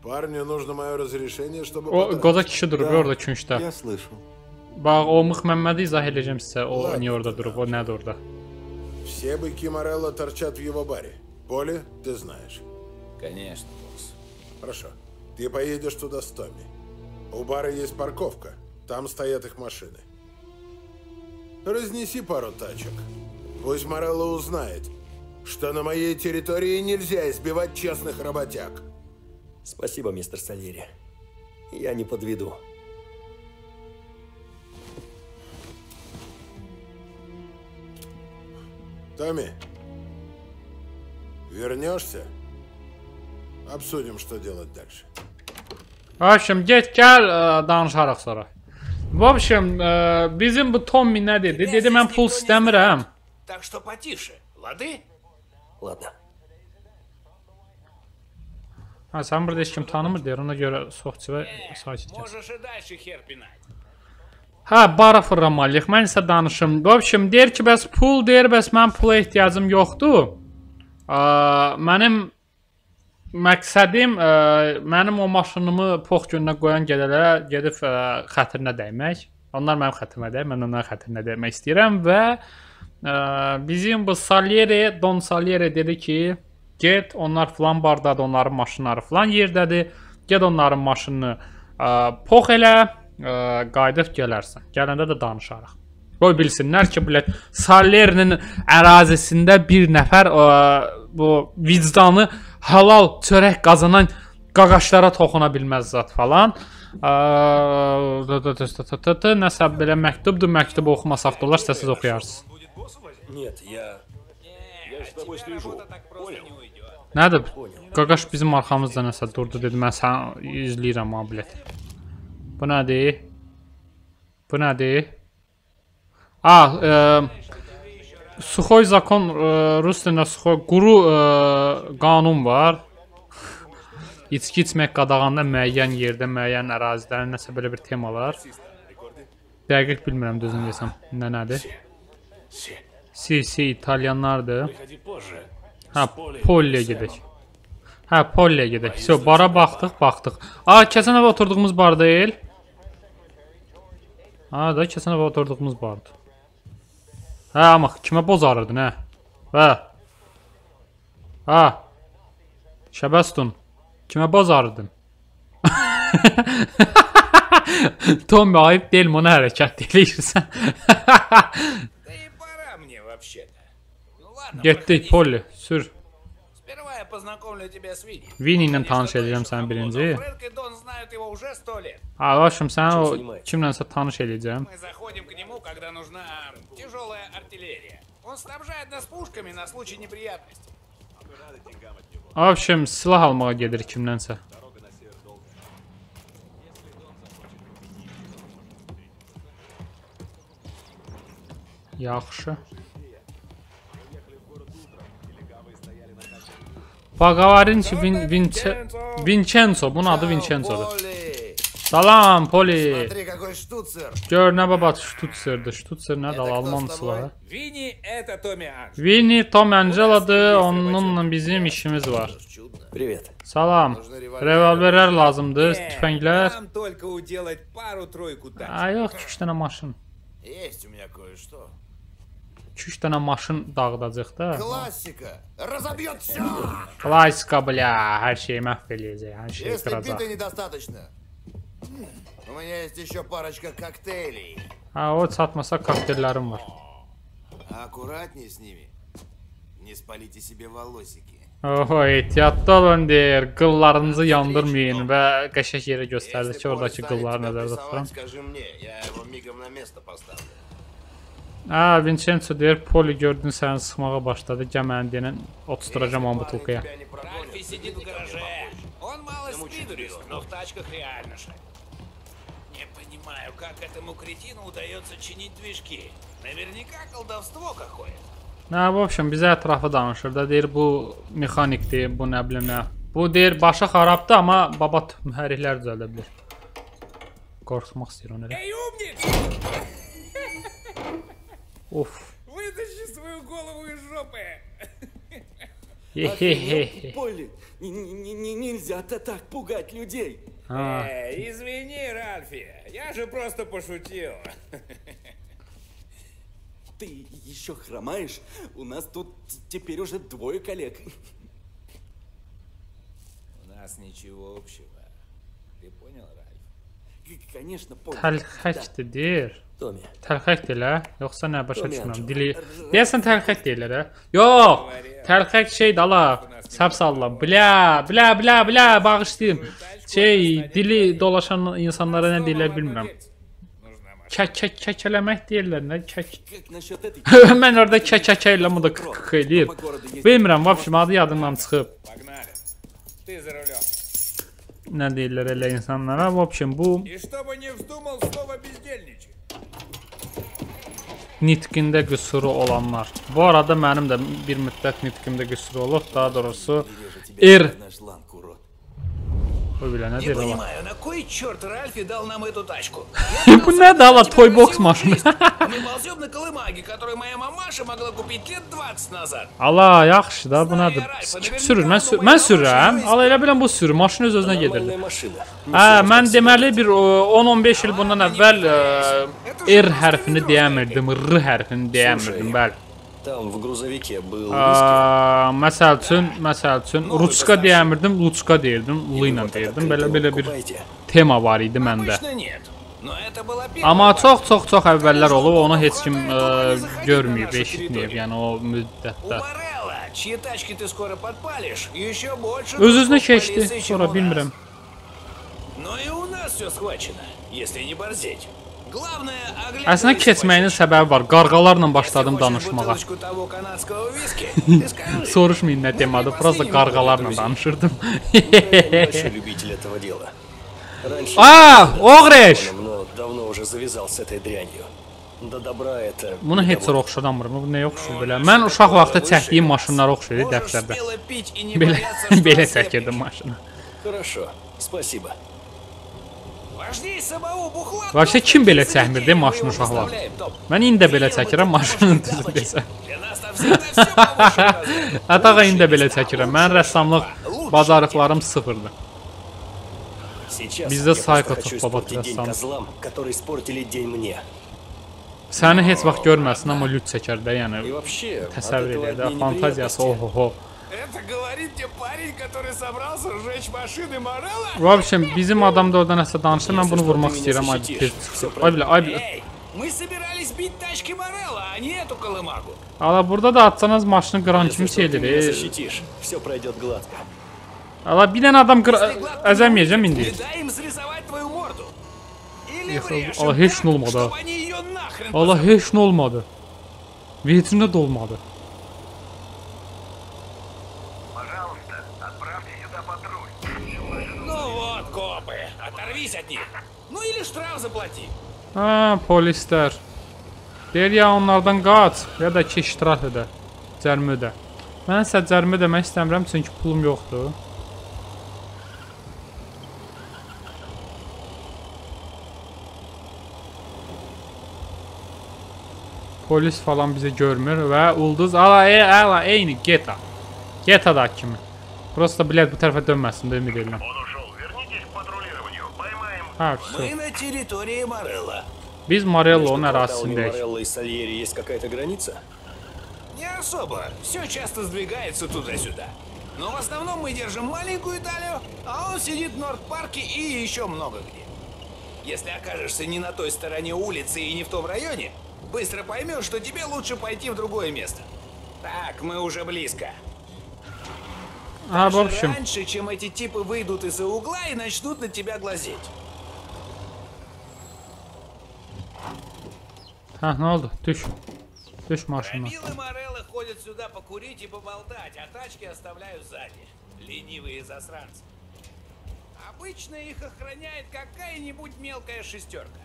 Парню нужно мое разрешение, чтобы... O подраться. qoca kişi durub orada küncdə. Я слышу. Bax, o Mıx Məmmədi izah edəcəm sizə. O Ладно, niyə orada durub, o nədir orada. Все быки Морелло торчат в его баре. Поле, ты знаешь. Конечно, босс. Хорошо. Ты поедешь туда с Томми. У бара есть парковка. Там стоят их машины. Разнеси пару тачек. Пусть Морелло узнает, что на моей территории нельзя избивать честных работяг. Спасибо, мистер Сальери. Я не подведу. Томми, вернешься? Обсудим, что делать дальше. В общем, get gəl ə, danışarıq sonra. В общем, ə, bizim bu Tommy nə dedi? Dedi mən pul istəmirəm. Так что потише, лады? Ладно. Ha, sən burada heç kim tanımır deyir. Ona görə soxçu və sakit gəl. Можешь и дальше хер пинать. Hə, bara fırlamalıyıq. Mən isə danışım. В общем, deyir ki, bəs pul deyir, bəs mən pula ehtiyacım yoxdur. Mənim məqsədim ə, mənim o maşınımı pox gününə qoyan qədərlərə gedib ə, xətrinə dəymək. Onlar mənim xətrimə dəyir, mən onların xətrinə dəymək istəyirəm və ə, bizim bu Salieri, Don Salieri dedi ki, get, onlar filan bardadır, onların maşınları filan yerdədir. Get onların maşınını ə, pox elə, ə, qayıdıb gələrsən. Gələndə də danışarıq. Qoy bilsinlər ki, blət Salerinin ərazisində bir nəfər ə, bu vicdanı halal çörək qazanan qaqaşlara toxuna bilməz zat falan. Ə, Nəsə belə məktubdur, məktubu oxumasaq da olar, istəsiz oxuyarsınız. Нет, я... Я с тобой слежу. Понял? Не уйдет. Nədir? Qaqaş bizim arxamızda nəsə durdu dedi. Mən səni izləyirəm ha blət. Bu nədir? Bu nədir? Ah, e, Suxoy zakon ə, rus dilində suxoy quru ə, qanun var. İçki içmək qadağanda müəyyən yerdə, müəyyən ərazidə nəsə belə bir temalar. Dəqiq bilmirəm düzünü desəm. Nə nədir? Si, si italyanlardır. Hə, Polliyə gedək. Hə, Polliyə gedək. So, bara baxdıq, baxdıq. A, keçən əvə oturduğumuz bar deyil. A, da keçən əvə oturduğumuz bardır. Hə, amma kimə bozarırdın, hə? Hə. Hə. Şəbəstun. Kimə bozarırdın? Tombi, ayıb deyil, ona hərəkət eləyirsən. Getdik, Polly, sür. Vini ilə tanış edəcəm səni birinci. Aloşum, səni o kimlənsə tanış edəcəm. Он снабжает нас пушками на случай неприятностей. В общем, silah almağa gedir kimdənsə. Yaxşı. Paqavarinçi Vin Vince Vincenzo, bunun adı Vincenzodur. Salam Poli. Смотри какой штуцер. Gör ne babat ştutserdi. Ştutser ne dal Alman silahı. Vini это Tommy Angelo. Vini Tommy Angelo'dı. Onunla bizim işimiz var. Привет. Salam. Revolverler lazımdı. Tüfengler. Ay yok 2-3 tane maşın. Есть у меня кое-что. 2-3 dənə maşın dağıdacaq da. Klassika. Разобьёт всё. Klassika, бля, hər şeyi məhv eləyəcək, hər şeyi qıracaq. Если биты недостаточно. у меня есть еще парочка коктейлей. Ha, o çatmasa kokteyllərim var. Аккуратнее с ними. Не спалите себе волосики. Oho, ehtiyatlı olun deyir. Qıllarınızı yandırmayın və qəşəng yerə göstərdi ki, oradakı qılları nəzərdə tuturam. скажи мне, я его мигом на место поставлю. Ha, Vincenzo deyir, Poli gördün səni sıxmağa başladı. Gəl məni deyən otusturacam onu butulkaya. Тебя не прогонят. Ральфи сидит в гараже. Он мало спидурил, но в тачках реально же. Понимаю, как этому кретину удается чинить движки. Наверняка колдовство какое-то. Nə, в общем, bizə ətrafı danışır da deyir bu mexanikdir, bu nə bilim nə. Bu deyir başı xarabdır, amma babat mühərriklər düzəldə bilər. Qorxmaq istəyir onu. Эй, умник! Of. Вытащи свою голову из жопы! Hehehe. Полли, не- не- не- нельзя то так пугать людей. Ha. Эй, извини, Ральфи, я же просто пошутил. Ты еще хромаешь? У нас тут теперь уже двое коллег. У нас ничего общего. Ты понял, Ральф? Конечно, понял. Томми, Təlxəkdir elə, yoxsa nə başa Tommy. Angelo. Dili. Deyəsən təlxək deyirlər hə? Yox, təlxək şeydir ala. Səb sallam. Bля, bля, bля, bля, bağışlayın. Şey, dili dolaşan insanlara nə deyirlər bilmirəm. Kək kək kəkələmək deyirlər nə? Kək. Как насчет этой... Mən orada kəkəkə ilə bu da kık eləyir. Bilmirəm, vəbşim adı yadımdan çıxıb. Погнали. Ты за рулем. Nə deyirlər elə insanlara? Vəbşim bu И чтобы не вздумал снова бездельничать. nitqində qüsuru olanlar. Bu arada mənim də bir müddət nitqimdə qüsur olub, daha doğrusu R bu bilə nə Не deyir ola. понимаю, на кой черт Ральфи дал нам эту тачку? Bu nədir ala toy box maşını? Мы ползем на колымаге, которую моя мамаша могла купить лет 20 назад. Ala yaxşı da bu nədir? Kim sürür? Mən sür mən sürürəm. Ala elə bilən bu sürür. Maşın öz özünə gedir. нормальная машина. Hə, mən deməli bir o, 10-15 il bundan əvvəl ə, R hərfini deyəmirdim, R hərfini deyəmirdim, bəli. Там в грузовике был Ə, виски. məsəl üçün, məsəl üçün Ruçka deyəmirdim, Luçka deyirdim, Lu ilə Вот deyirdim. открытый Belə belə bir покупайте. tema var idi məndə. Обычно нет. Но это была первая Amma попытка. çox çox çox əvvəllər olub, onu heç kim ə, görməyib, eşitməyib, yəni o У müddətdə. Морелла, чьи тачки ты скоро подпалишь, еще больше... Öz-özünə трусов keçdi, полиции, чем sonra у нас. bilmirəm. Но и у нас все схвачено, если не борзеть. Главное, Əslində keçməyinin səbəbi var. Qarğalarla başladım danışmağa. бутылочку того канадского виски, ты скажи. Soruşmayın nə temadır. Prosta qarğalarla danışırdım. Большой любитель этого дела. Раньше Aa, oğreş. но давно уже завязал с этой дрянью. До добра это... Bunu не heç cür доводит. oxşadamıram. Bu nə oxşur belə? Mən uşaq vaxtı çəkdiyim maşınlara oxşayır Можешь dəftərdə. смело пить и не Belə бояться, что belə ослепнешь. çəkirdim maşını. Хорошо, спасибо. Vəbsə kim belə çəkmir də maşın uşaqlar? Mən indi də belə çəkirəm maşının düzü desə. Atağa indi də belə çəkirəm. Mən rəssamlıq bacarıqlarım sıfırdır. Bizdə sayqa toplaba rəssam. Səni heç vaxt görməsin, amma lüt çəkər də, yəni təsəvvür edə, fantaziyası ohoho. Oh. Это говорит тебе парень, который собрался сжечь машины Морелла? В общем, bizim adam da orada nəsə danışdı, mən bunu vurmaq istəyirəm. Ay tez çıxsın. Ay bilə, ay bilə. Эй, мы собирались бить тачки Морелла, а не эту колымагу. Ala burada da atsanız maşını qıran kimi Если что, ты şeydir. меня e. защитишь, все пройдет гладко. Ala bir dənə adam qıra əzəməyəcəm indi. Не дай им зарисовать твою морду. Или Ехал- врежем Ала, heç так, nə olmadı ha. чтобы они ее нахрен Allah heç nə olmadı. Vitrinə dolmadı. них. Ну или штраф заплати. Ha, polislər. Deyir ya onlardan qaç, ya da ki iştirak edə. Cərimə ödə. Mən isə cərimə ödəmək istəmirəm çünki pulum yoxdur. Polis falan bizi görmür və ulduz ala e ala eyni GTA. GTA-da kimi. Prosta bilet bu tərəfə dönməsin də ümid edirəm. Ha, Мы все. на территории Морелла. Morello-nun кварталами ərazisindəyik. Морелло и Сальери есть какая-то граница? Не особо. Все часто сдвигается туда-сюда. Но в основном мы держим маленькую Италию, а он сидит в Норд-парке и еще много где. Если окажешься не на той стороне улицы и не в том районе, быстро поймешь, что тебе лучше пойти в другое место. Так, мы уже близко. Ha, в общем, раньше, чем эти типы выйдут из-за угла и начнут на тебя глазеть. Ha nə oldu? Düş. Düş maşından. Промилы Мореллы ходят сюда покурить и поболтать, а тачки оставляют сзади. Ленивые засранцы. Обычно их охраняет какая-нибудь мелкая шестерка.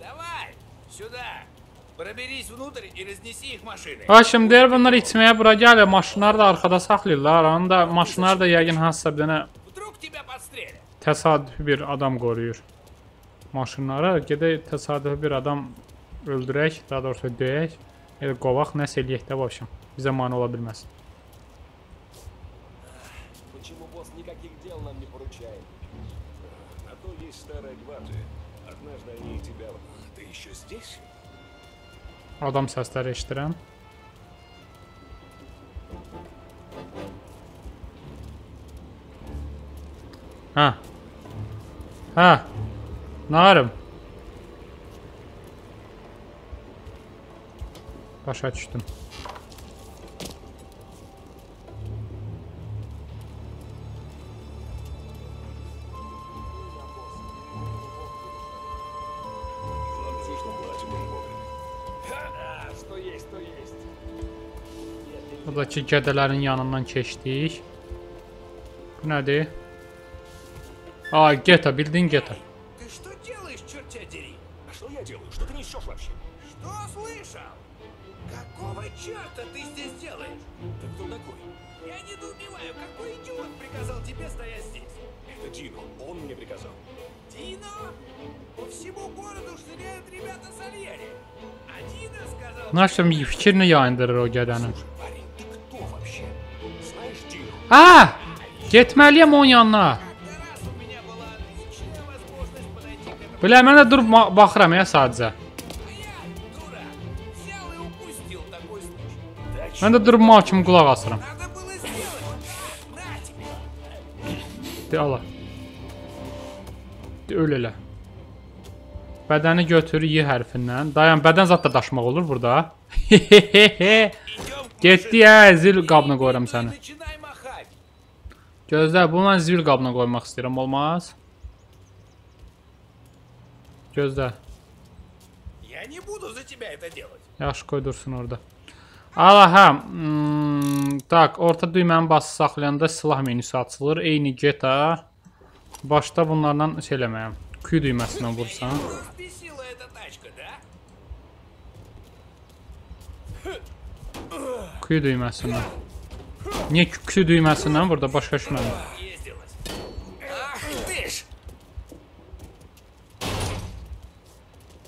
Давай, сюда. Проберись внутрь и разнеси их машины. Ha, şimdi deyir bunlar içməyə bura gəlir, maşınları da arxada saxlayırlar. Onu da maşınlar da yəqin hansısa bir dənə Вдруг тебя подстрелят. təsadüfi bir adam qoruyur. Maşınları gedək təsadüfi bir adam öldürək, daha doğrusu döyək. Elə qovaq, nəsə eləyək də başım. Bizə mane ola bilməsin. Почему босс никаких дел нам не поручает? А то есть старая гвардия. Однажды они и тебя... Ты еще здесь? Adam səsləri eşidirəm. Hə. Hə. Narım. Başa düşdüm. Buradakı gədələrin yanından keçdik. Bu nədir? Aa, geta, bildin geta. черта ты здесь делаешь? Ты кто такой? Я недоумеваю, какой идиот приказал тебе стоять здесь? Это Дино. Он мне приказал. Дино? По всему городу шныряют ребята с Альери. А Дино сказал... Naşım fikrini yayındırır o gədənin. Парень, ты кто вообще? Знаешь Дино? Aa! Getməliyəm onun yanına. Как-то раз у меня была отличная возможность подойти к этому... Bilə mən də durub ma- baxıram ya sadəcə. Mən də durub mal kimi qulaq asıram. Надо было сделать. На тебе. De ala. De öl elə. Bədəni götür Y hərfindən. Dayan, bədən zat da daşımaq olur burada. Getdi ya, zil qabına qoyuram səni. Начинай махать. Gözlə, bunu mən zil qabına qoymaq istəyirəm, olmaz? Gözlə. Я не буду за тебя это делать. Yaxşı qoy dursun orada. Ala hə, hmm, tak, orta düyməni basıb saxlayanda silah menüsü açılır. Eyni GTA. Başda bunlardan şey eləməyəm. Q düyməsindən vursan. Взбесила эта тачка, да? Q düyməsindən. Niyə Q düyməsindən burada başqa şuna? Ездилась. Ах ты ж!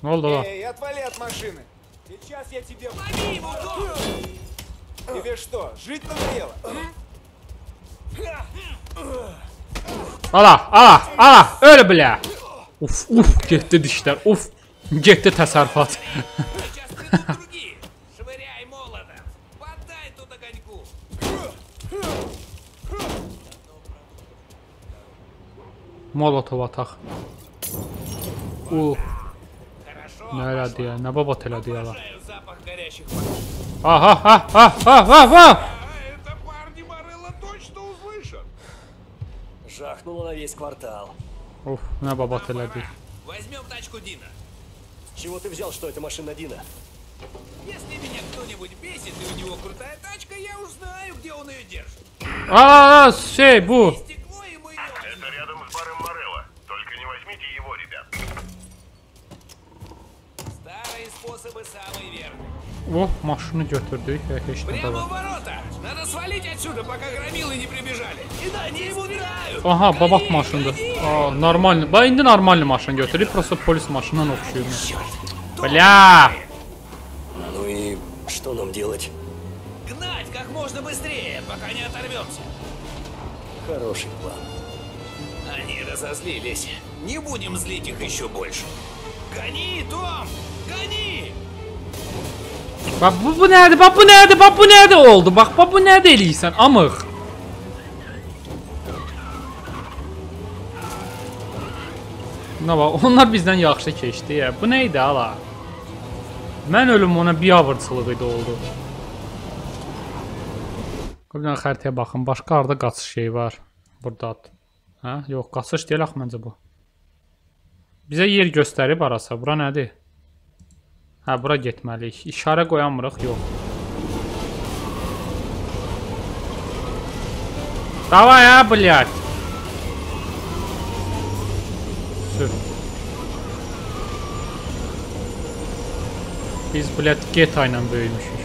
Nə oldu la? Эй, отвали от машины. Сейчас я тебе... Лови его, Дон! Тебе что, жить надоело? Ala, ala, ala, öyle bilə. Uf, uf, getdi dişlər. Uf, getdi təsərrüfat. Сейчас придут другие. Нарядия, на бобот лядила. Ага, а, а, а, а, а! Это парни Барелла точно услышат. Жахнуло на весь квартал. Уф, на бобот ляди. Возьмем тачку Дина. Чего ты взял, что это машина Дина? Если меня кто-нибудь бесит и у него крутая тачка, я узнаю, где он ее держит. А, сей, бу. Стекло Старые способы самые верные. Oh, maşını götürdük də Прямо в ворота! Надо свалить отсюда, пока громилы не прибежали. Иначе их убирают! Aha, babat maşındır. Aa, normal. Bax indi normal maşın götürüb, prosta polis maşınından oxşuyur. Bля! Ну и что нам делать? Гнать как можно быстрее, пока не оторвемся. Хороший план. Они разозлились. Не будем злить их еще больше. Гони, Том! Bak bu, bu nerede? Bak bu nerede? Bak bu nerede oldu? Bak bak bu nerede eliysen amık. Buna bak, onlar bizden yaxşı keçdi ya. Bu nə idi hala? Mən ölüm ona bir avırçılıq idi oldu. Qobdan xəritəyə baxın. Başqa harda qaçış şey var? Burdadır. Hə? Yox, qaçış deyil axı məncə bu. Bizə yer göstərib arasa. Bura nədir? Hə, bura getməliyik. İşarə qoyanmırıq, yox. Давай, а, блядь. Sür. Biz, blядь, GTA ilə böyümüşük.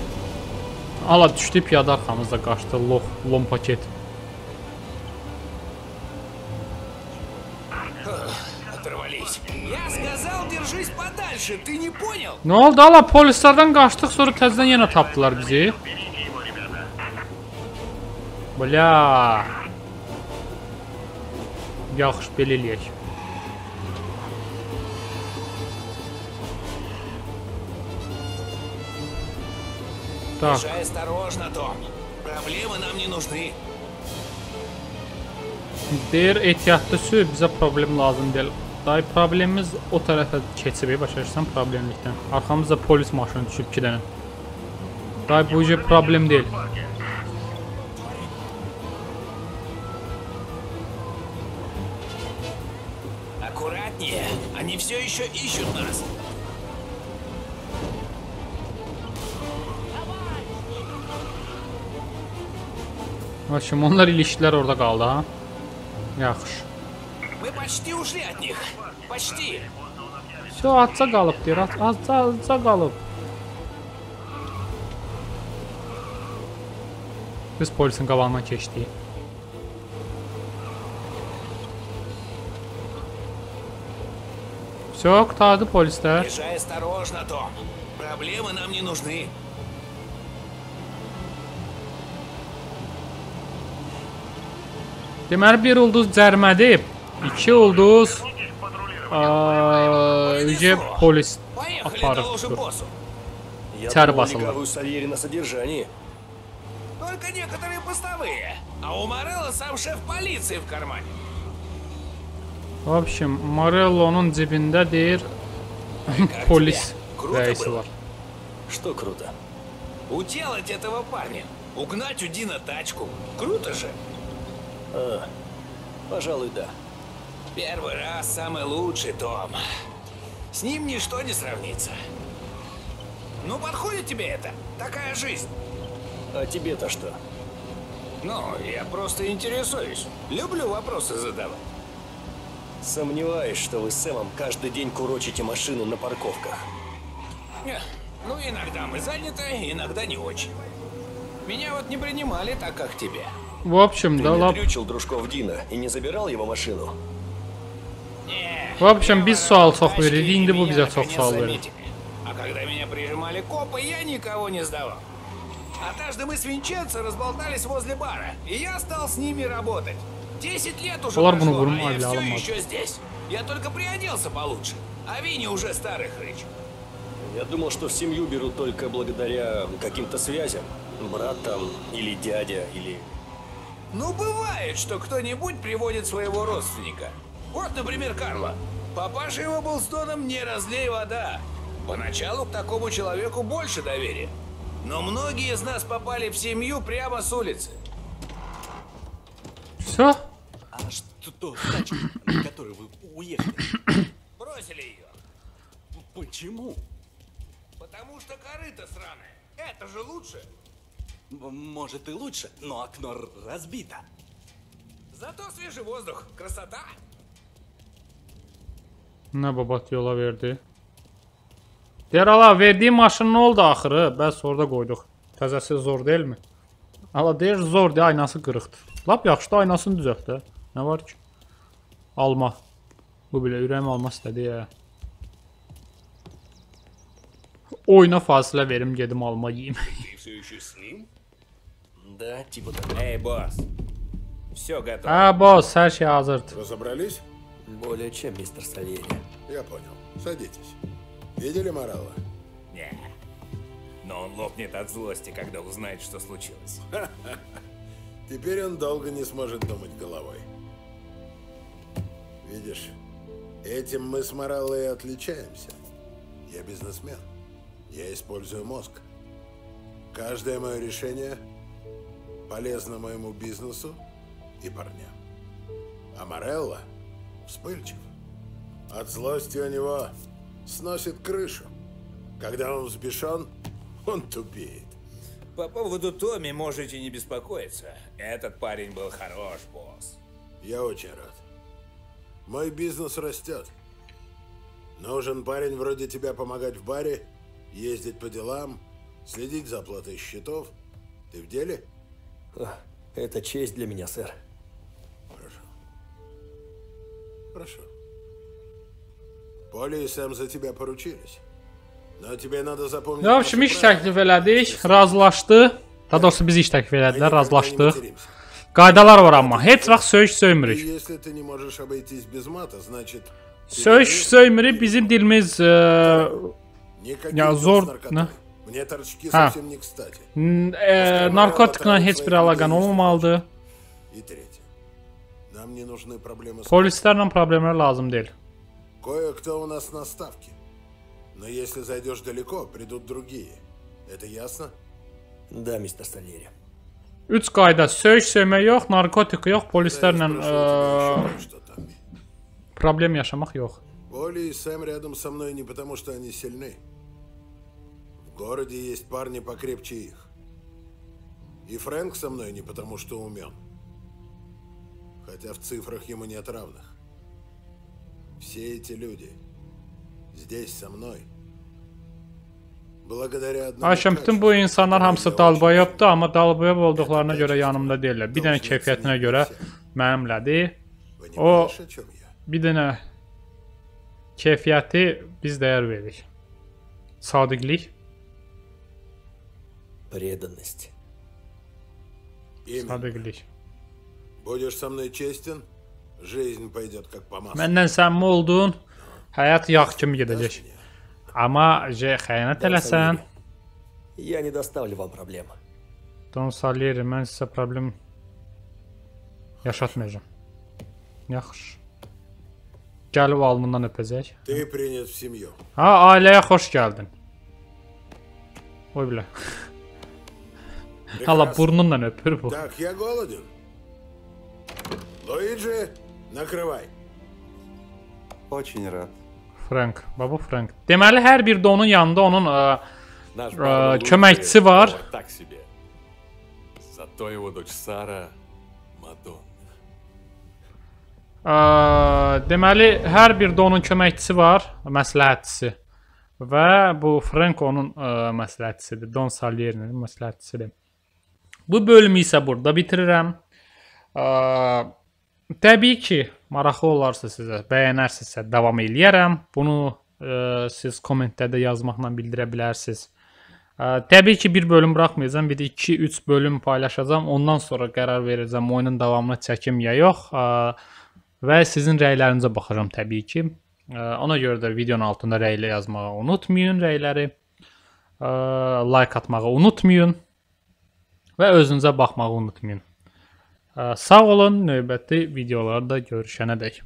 Ala düşdü piyada arxamızda qaçdı. Lox, lom paket. Оторвались. Я сказал, держись подальше, ты не понял? Nə oldu ala? Polislərdən qaçdıq, sonra təzədən yenə tapdılar bizi. Bля. Yaxşı, belə eləyək. Так, Езжай осторожно, Том. Проблемы нам не нужны. deyir ehtiyatlı sür, bizə problem lazım deyil. Day problemimiz o tərəfə keçib, başa düşürsən problemlikdən. Arxamızda polis maşını düşüb 2 dənə. Day bu uje problem deyil. Аккуратнее, они все еще ищут нас. Başım onlar ilişkilər orada qaldı ha. Yaxşı. Мы почти ушли от них. Почти. Все, atsa qalıb deyir. At, atsa, atsa qalıb. Biz polisin qabağından keçdik. Все, qurtardı polislər. Езжай осторожно, Том. Проблемы нам не нужны. Deməli bir ulduz cərmədir. Ичилдус. А, где полис аппарат? Тяр басал. на содержании. Только некоторые постовые. А у Морелла сам шеф полиции в кармане. В общем, Morello он дебинда değil polis reisi var. Что круто? Уделать этого парня. Угнать у Дина тачку. Круто же? А, пожалуй, да. Первый раз самый лучший, Том. С ним ничто не сравнится. Ну, подходит тебе это? Такая жизнь. А тебе-то что? Ну, я просто интересуюсь. Люблю вопросы задавать. Сомневаюсь, что вы с Сэмом каждый день курочите машину на парковках. Не, Ну, иногда мы заняты, иногда не очень. Меня вот не принимали так, как тебе. В общем, Ты да не lap дрючил дружков Дина и не забирал его машину? В общем, bu bizə çox Наконец sual verir. заметили. А когда меня прижимали копы, я никого не сдавал. Однажды мы с Винченцо разболтались возле бара, и я стал с ними работать. Десять лет уже прошло, а я все еще здесь. Я только приоделся получше, а Винни уже старый хрыч. Я думал, что в семью берут только благодаря каким-то связям. Брат там, или дядя, или... Ну, бывает, что кто-нибудь приводит своего родственника. Вот, например, Карла. Папаша его был с Доном не разлей вода. Поначалу к такому человеку больше доверия. Но многие из нас попали в семью прямо с улицы. Все? А что с тачкой, на которой вы уехали? Бросили ее. Почему? Потому что корыто сраное. Это же лучше. Может и лучше, но окно разбито. Зато свежий воздух. Красота. Nə babat yola verdi? Deyər ala verdiyi maşın nə oldu axırı? Bəs orada qoyduq. Təzəsi zor deyilmi? Ala deyir zordur, aynası qırıqdır. Lap yaxşı da aynasını düzəlt də. Nə var ki? Alma. Bu belə ürəyim alma istədi ya. Oyuna fasilə verim, gedim alma yeyim. Ты все еще с ним? Да, типа того. Эй, босс. Все готово. Hə, boss, hər şey hazırdır. Разобрались? Более чем, мистер Сальери. Я понял. Садитесь. Видели Морала? Не. Но он лопнет от злости, когда узнает, что случилось. Теперь он долго не сможет думать головой. Видишь, этим мы с Мораллой и отличаемся. Я бизнесмен. Я использую мозг. Каждое мое решение полезно моему бизнесу и парням. А Морелло вспыльчив. От злости у него сносит крышу. Когда он взбешен, он тупеет. По поводу Томми можете не беспокоиться. Этот парень был хорош, босс. Я очень рад. Мой бизнес растет. Нужен парень вроде тебя помогать в баре, ездить по делам, следить за оплатой счетов. Ты в деле? Это честь для меня, сэр. Хорошо. Поли и Сэм за тебя поручились. Но тебе надо запомнить... Ya, şimdi iş təklif elədik, razılaşdı. Daha doğrusu biz iş təklif elədilər, razılaşdıq. Qaydalar var amma heç vaxt söyüş И söymürük. если ты не можешь обойтись без мата, значит... Söyüş söymürük bizim dilimiz e, Никаких ya дел zor с наркотой. nə? Мне торчки Ha. совсем не кстати. N- e, narkotikla heç bir əlaqən olmamalıdır. Нам не нужны проблемы с... Polislərlə problemlər lazım deyil. Кое-кто у нас на ставке. Но если зайдешь далеко, придут другие. Это ясно? Да, мистер Сальери. 3 qayda söyüş söymək yox, narkotik yox, polislərlə ə, problem yaşamaq yox. Оли и Сэм рядом со мной не потому, что они сильны. В городе есть парни покрепче их. И Фрэнк со мной не потому, что умен. Хотя в цифрах ему нет равных. Все эти люди здесь со мной. Благодаря одному Ayşəm, bütün bu insanlar hamısı dalbayabdır, amma dalbayab olduqlarına görə yanımda deyirlər. Bir dənə keyfiyyətinə görə mənimlədir. O bir dənə keyfiyyəti biz dəyər veririk. Sadiqlik. Преданность. Именно. Sadiqlik. Будешь со мной честен, жизнь пойдет как по маслу. Məndən səmimi oldun, həyat yağ kimi gedəcək. Amma je xəyanət eləsən, Я не доставлю вам проблем. Don Salieri, mən sizə problem yaşatmayacağam. Yaxşı. Gəlib alnından öpəcək. Ты принят в семью. Ha, ailəyə xoş gəldin. Oy bilə. Allah burnunla öpür bu. Так, я голоден. Луиджи, накрывай. Очень рад. Frank, baba Frank. Deməli hər bir də onun yanında onun ə, Наш ə, бармен köməkçisi Луиджи, var. о, Так себе. Зато его дочь Сара Мадонна. Ə, deməli hər bir də onun köməkçisi var, məsləhətçisi. Və bu Frank onun ə, məsləhətçisidir. Don Salierinin məsləhətçisidir. Bu bölümü isə burada bitirirəm. Ə, təbii ki, maraqlı olarsa sizə, bəyənərsinizsə davam eləyərəm. Bunu ə, siz kommentlərdə yazmaqla bildirə bilərsiniz. Ə, təbii ki, bir bölüm buraxmayacağam, bir də 2-3 bölüm paylaşacağam. Ondan sonra qərar verəcəm oyunun davamını çəkim ya yox. Ə, və sizin rəylərinizə baxacağam təbii ki. Ə, Ona görə də videonun altında rəylə yazmağı unutmayın rəyləri. Ə, Like atmağı unutmayın və özünüzə baxmağı unutmayın. Sağ olun, növbəti videolarda görüşənədək.